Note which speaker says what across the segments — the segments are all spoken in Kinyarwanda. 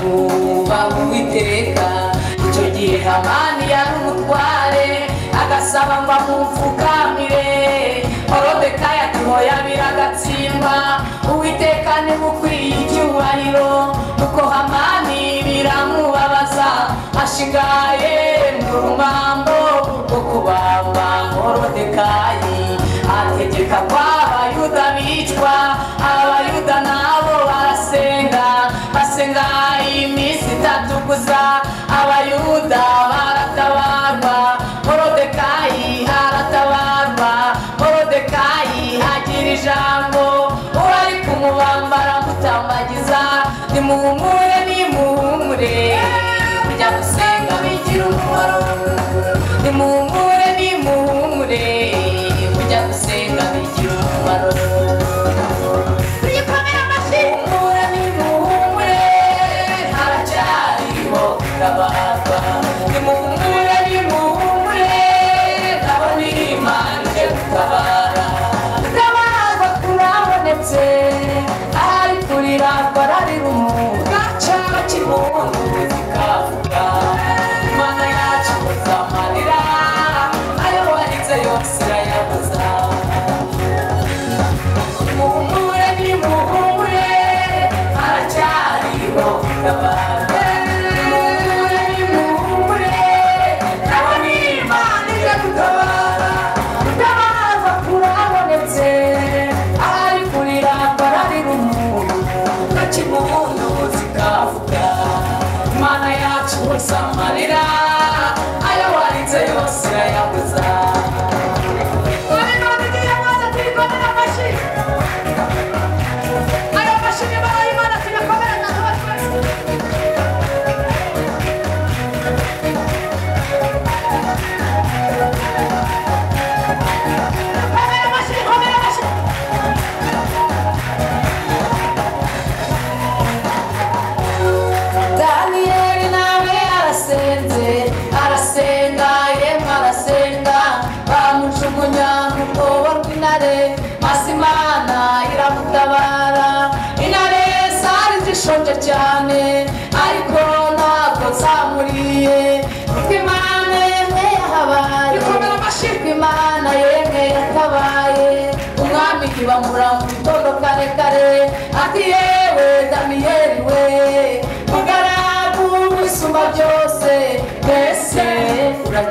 Speaker 1: school. kureka yihagira ijambo uwari kumubambara mutambagiza. Nimuhumure nimuhumure. Kujya gusenga bigira umumaro. Nimuhumure nimuhumure.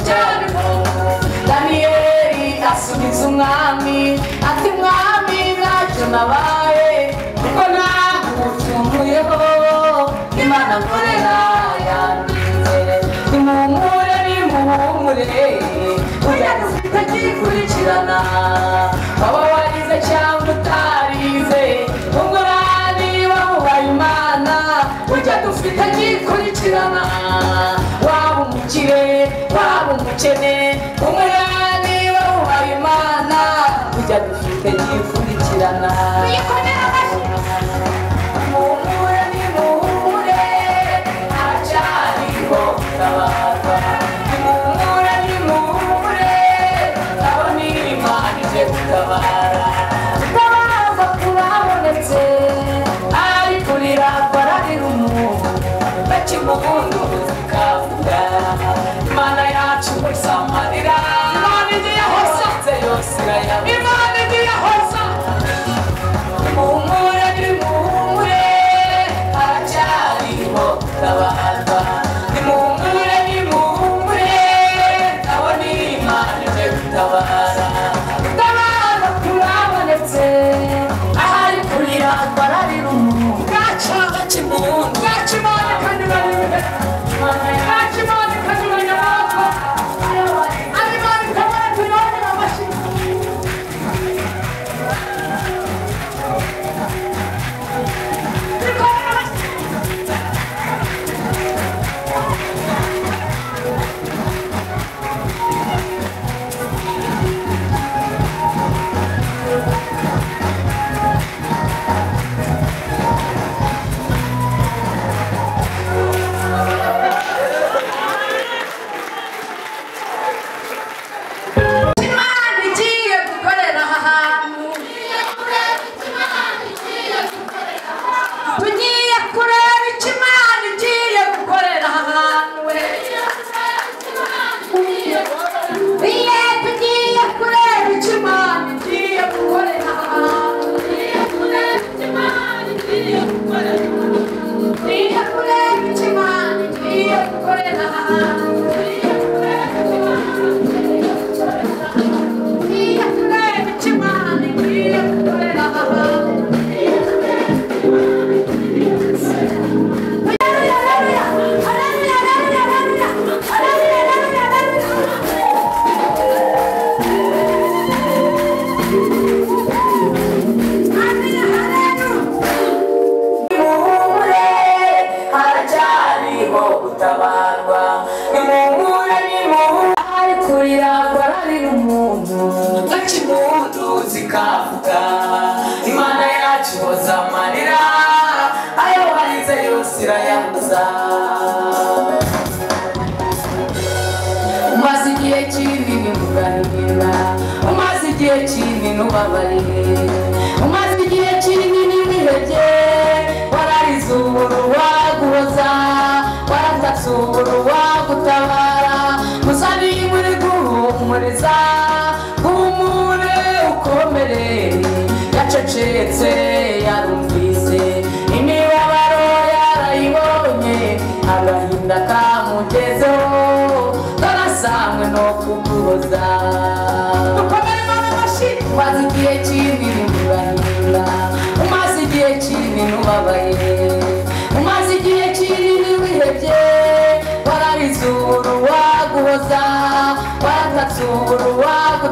Speaker 1: cyarimo daniyeli asubiza umwami ati mwami ntacyo nabaye kuko ntagucumuyeho imana nkorera yangize nimuhumure nimuhumure ujya gufite kikurikirana waba warize cyangwa utarize umurani wahubaye imana ujya dufite kikurikirana waba umukire. ubukene umurane wawuhaye imana tujya dufite yikurikirana muhure ni muhure haracariho gutabaza muhure ni muhure ndabona imana ije gutabara gutabaza turabonetse ariko riragwa rarira umuntu bakimuhunduza kavuga imana ya Nacho some money out.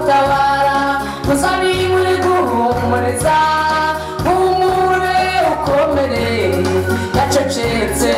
Speaker 1: Wagutabara gusa niba uri guhumuriza humure ukomere yacecetse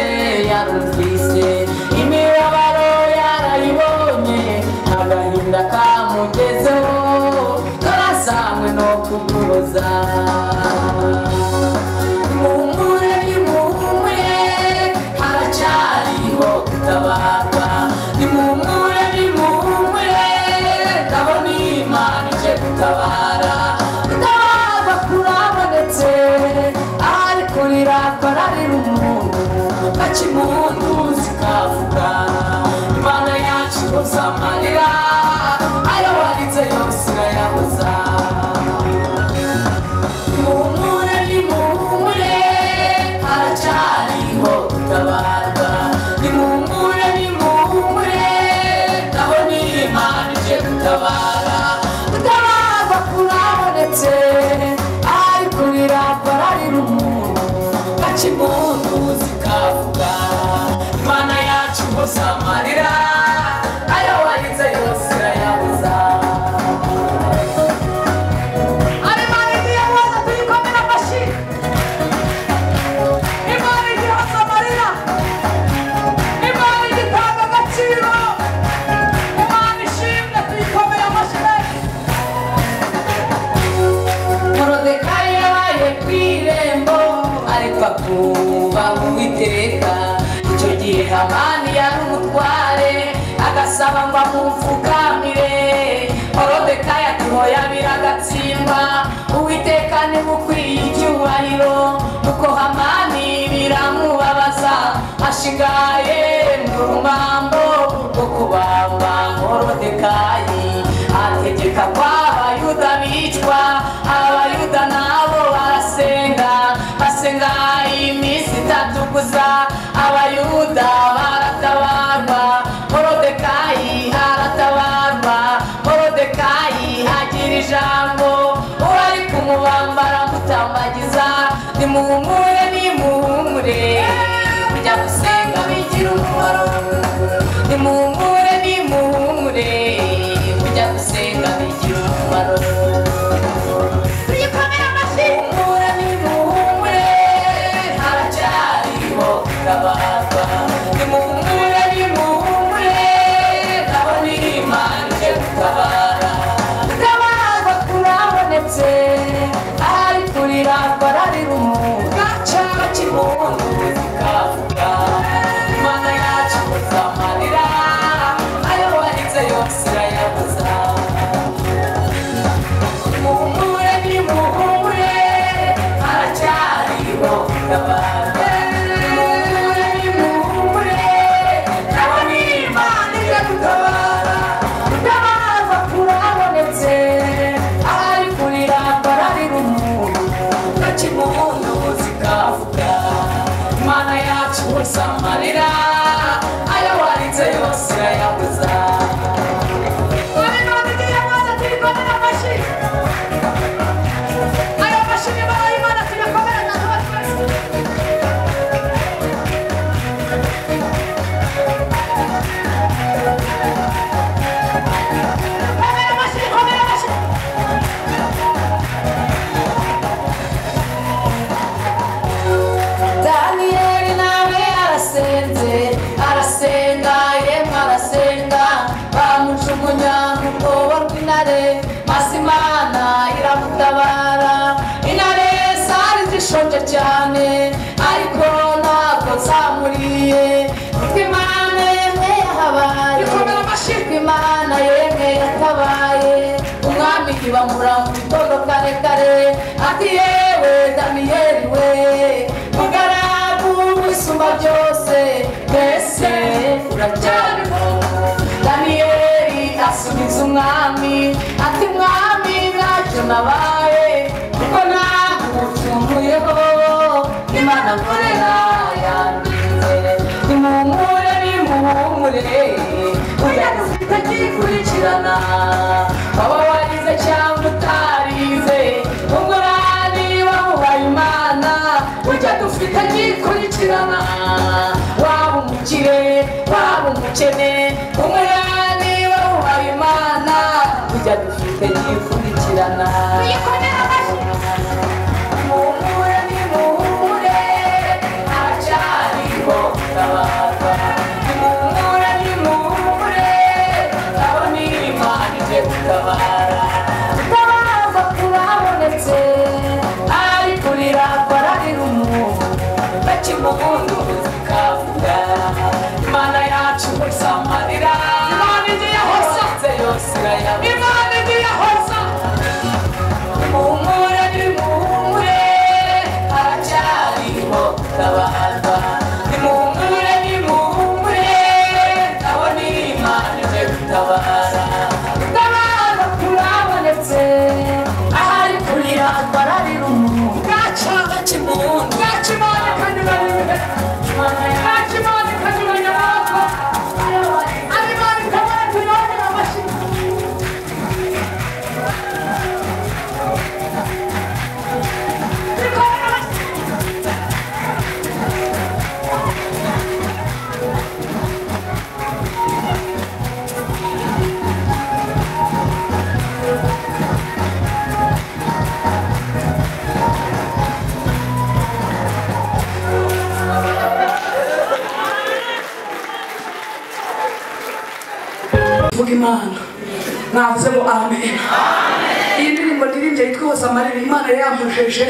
Speaker 1: zari zishonje cyane ariko ntabwo zamuriye kuko imana yemwe yahabaye kuko imana yemwe yatabaye. Ibambura mu gitondo kare kare ati yewe daniyeli we mugaragu wisumba byose mbese uracyariho daniyeli asubiza umwami ati mwami ntacyo nabaye. Nagucumuyeho imana nkorera yandinze nimuhumure nimuhumure ujya dufite kikurikirana waba warize cyangwa utarize umurani wamubaye imana ujya dufite gikurikirana waba umukire waba umukene umurani wamubaye imana ujya dufite gikurikirana. 먹어.
Speaker 2: Vuga imana mwavuze ngo amen. Iyi ndirimbo ndirimbye yitwa hose amarira imana yari yamujeje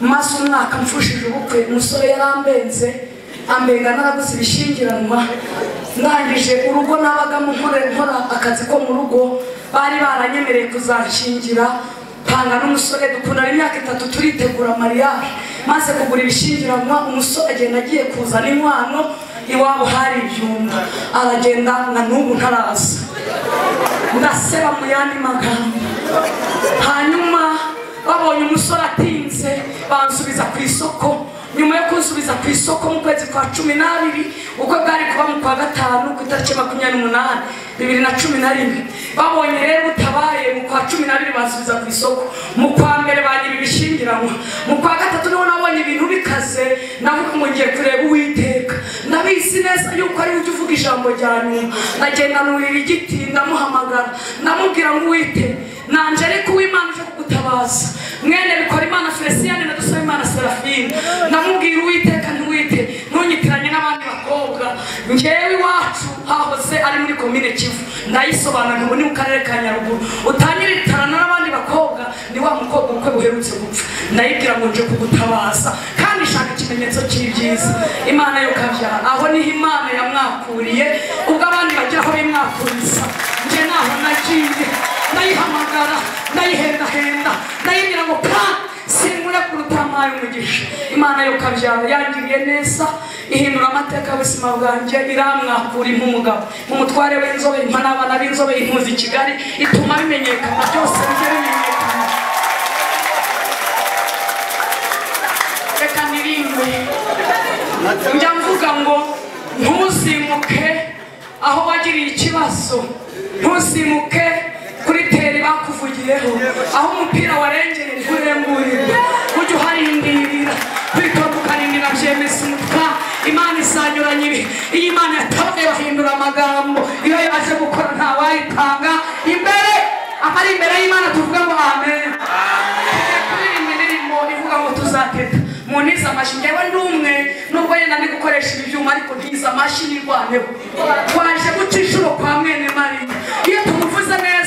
Speaker 2: maze umwaka mfushije ubukwe. Umusore yarambenze ambenga naraguze ibishyingiranwa. Ndangije urugo nabagamo nkora akazi ko mu rugo bari baranyemereye kuzanshingira. Panga n'umusore dukundana imyaka itatu turitegura mariage. Maze kugura ibishyingiranwa umusore agenda agiye kuzana inkwano. Iwabo hari ibyumba aragenda na n'ubu ntaraza ndaseba mu yandi magambo hanyuma babonye umusore atinze bansubiza ku isoko nyuma yo kunsubiza ku isoko mu kwezi kwa cumi n'abiri ubwo bwari kuba mu kwa gatanu ku itariki makumyabiri n'umunani bibiri na cumi na rimwe babonye rero butabaye mu kwa cumi n'abiri bansubiza ku isoko mu kwa mbere banyiba ibishyingiranwa mu kwa gatatu ni ho nabonye ibintu bikaze navuga ngo kureba uwiteka. Ndabizi neza yuko ari ujya uvuga ijambo rya nyuma. Ndagenda nurira igiti ndamuhamagara ndamubwira ngo uwite nanje ariko uwimana uje kugutabaza. Mwene bikora imana feliciyani na dusaba imana serafine ndamubwira uwiteka ntiwite ntunyitiranye n'abandi bakobwa ngewe iwacu hahoze ari muri komine kivu. Ndayisobanura ngo ni mu karere ka nyaruguru. Utanyiritarana n'abandi bakobwa ni wa mukobwa ubukwe buherutse gupfa. Ndayibwira ngo nje kugutabaza kandi shaka ikimenyetso cy'ibyiza imana yo kabyara aho ni ho imana yamwakuriye ubwo abandi bagira aho bimwakuriza. Nje naho nagiye ndayihamagara. Imana yo kabyara yangiriye neza. Ihindura amateka y'ubuzima bwanjye iramwakura impa umugabo umutware w'inzobe impa n'abana b'inzobe impuza i kigali ituma bimenyekana byose bijye bimenyekana. Reka ndirimbe njya mvuga ngo ntuzimuke aho wagiriye ikibazo. Ntuzimuke kuri teri bakuvugiyeho. Aho umupira warengeye nturemburirwe ujye uharindirira. Imana izanyuranye ibi. Iyo imana yatabaye bahindura amagambo iyo yaje gukora ntawayitanga imbere amari imbere y'imana tuvuga ngo amen. Kuririmba indirimbo ivuga ngo tuzateta mu ntiza amashyi. Njyewe ndi umwe nubwo yenda ndi gukoresha ibi byuma ariko ntiza amashyi nirwaneho. Twaje guca inshuro kwa mwene mariya. Iyo tumuvuze neza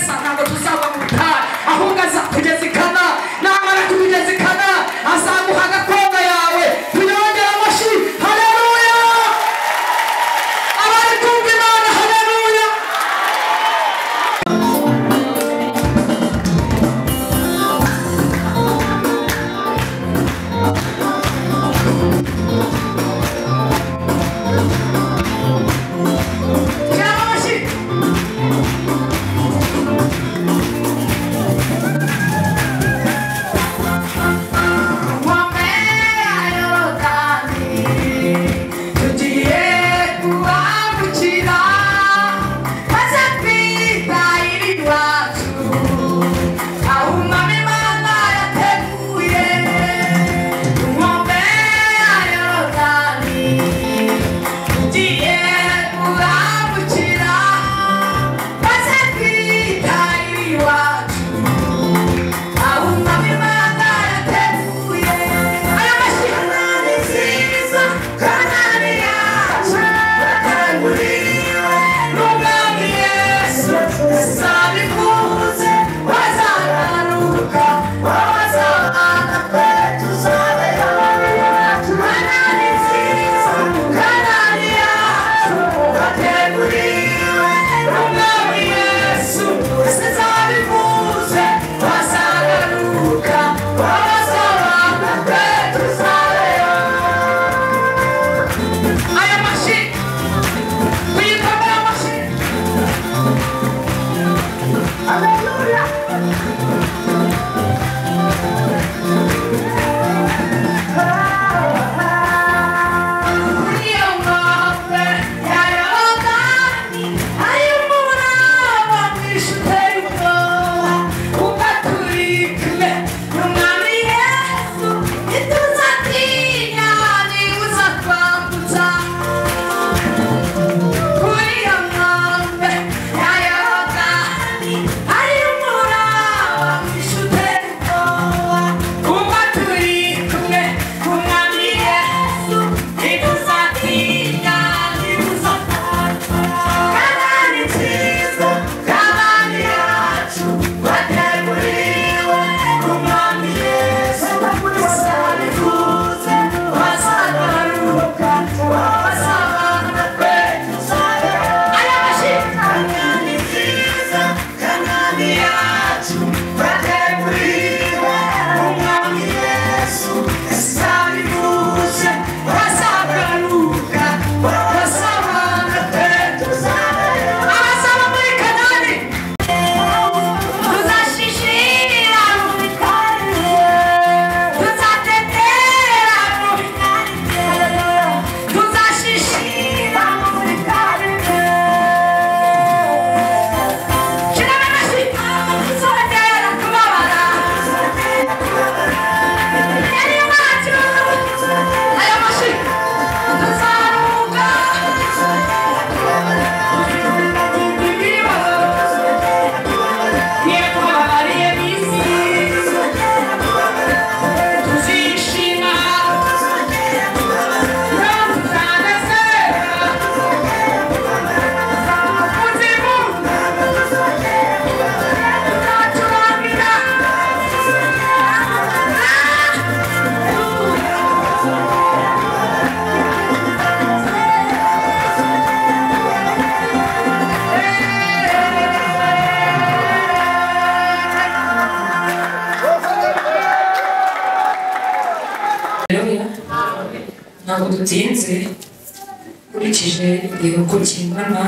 Speaker 3: dutinze ukurikije igihe uko kingana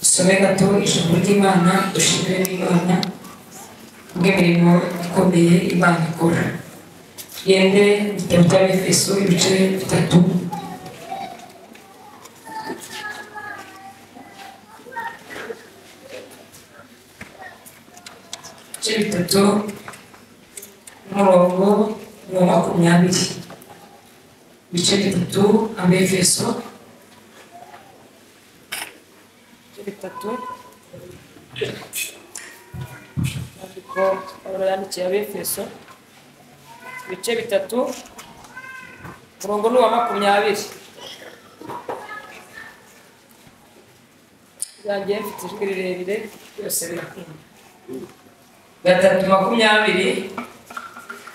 Speaker 3: dusome gato ijambo ry'imana dushimire n'imana kubw'imirimo ikomeye imana ikora. Yende igitabo cy'abefeso ibice bitatu. Ibice bitatu umurongo wa makumyabiri. Ibice bitatu abefeso ibice bitatu inyandiko pawulo yandikiye abefeso ibice bitatu umurongo ni uwa makumyabiri byanjye mfite ijwi rirerire byose birakunda gatatu makumyabiri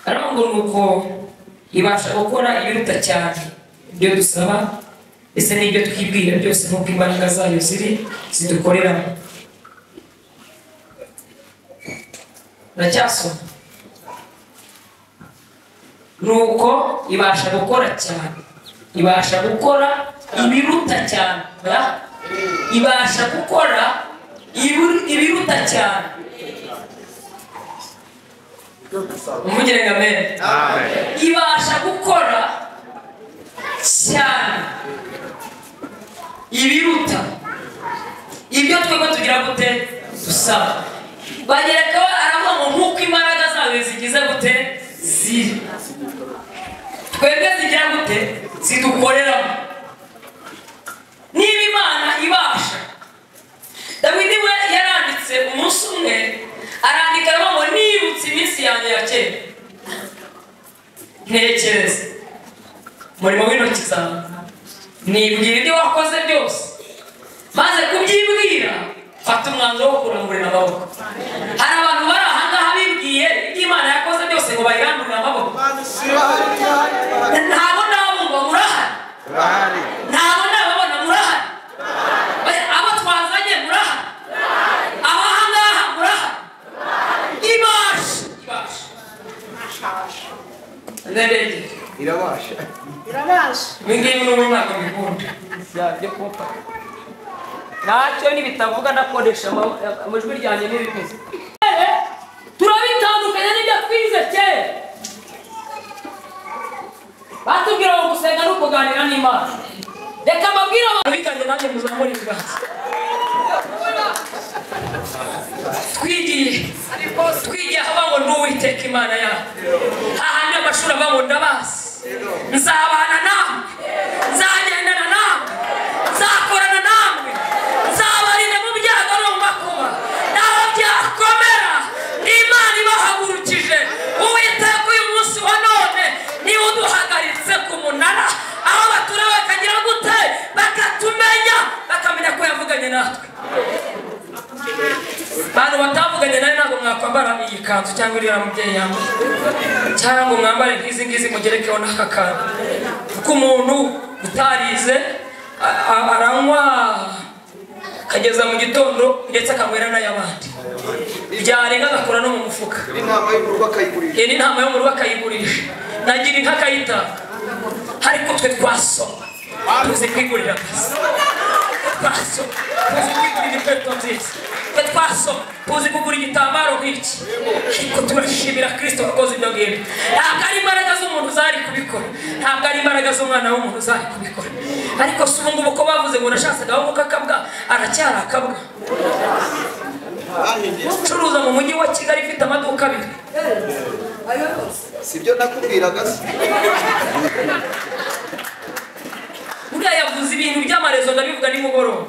Speaker 3: aravuga ngo ni uko ibasha gukora ibiruta cyane ibyo dusaba ndetse n'ibyo twibwira byose nk'uko imbaraga zayo ziri zidukoreramo uracyasoma ni uko ibasha gukora cyane. Ibasha gukora ibiruta cyane. Ibasha gukora ibiruta cyane. Umugire ngo ibasha gukora cyane ibiruta ibyo twebwe tugira gute dusaba bagerekaho aravuga nk'uko imbaraga zawe zigize gute ziri twebwe zigira gute zidukoreramo niba imana ibasha dawidi we yaranditse umunsi umwe arandika aravuga ngo nibutse iminsi yanjye ya kera. Ntekereza umurimo w'intoki zawe. Nibwira ibyo wakoze byose. Maze kubyibwira fata umwanzuro wo kuramburira amaboko. Hari abantu bari ahangaha bibwiye ibyo imana yakoze byose ngo bayiramburire amaboko. Ntabwo ndebeye
Speaker 4: irabasha
Speaker 3: ibi ngibi ni umwaka mbikunda byo kumpa ntacyo nibitavuga ndakoresha ama- amajwi ryanjye n'ibimeze turabitandukanya n'ibyo twize kera batubwira ngo gusenga ni ukuganira n'imana reka mbabwire abantu. Biganye nanjye yambaye cyangwa ngo mwambare nk'izi ngizi mugerekeho n'aka kantu kuko umuntu utarize aranywa akageza mu gitondo ndetse akanywera n'ay'abandi. Byarenga agakora no mu mufuka. Iyi ni inama yo mu rugo akayigurisha nagira inka akayitanga ariko twe twasoma. Tuzi kwigurira akazi. Twasoma. Tuzi kwigurira inkweto nziza. Twe twasoma tuzi kugura igitambaro nk'iki ariko turashimira kirisito wakoze ibyo ngibyo ntabwo ari imbaraga z'umuntu zari kubikora. Ntabwo ari imbaraga z'umwana w'umuntu zari kubikora. Ariko si ubu ngubu ko bavuze ngo nashatse agahungu k'akabwa aracyari akabwa. Ucuruza mu mujyi wa kigali ifite amaduka abiri.
Speaker 4: Sibyo nakubwiraga se.
Speaker 3: Uriya yavuze ibintu by'amarezo ndabivuga nimugoroba.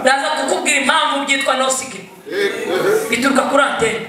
Speaker 3: Ndaza kukubwira impamvu byitwa nosigi bituruka kuri antene